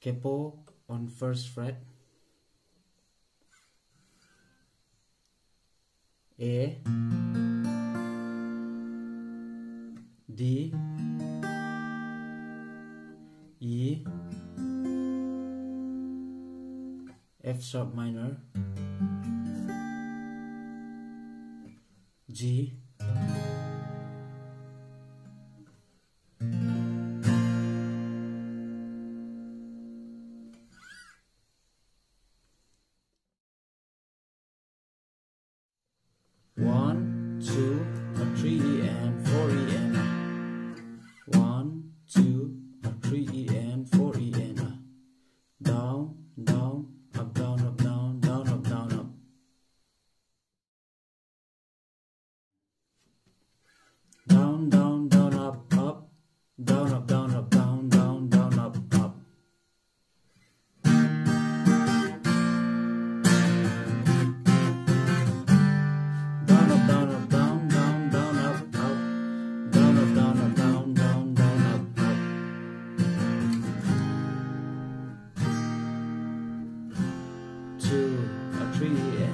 capo on first fret. A D. E. F sharp minor. G. One, two. a tree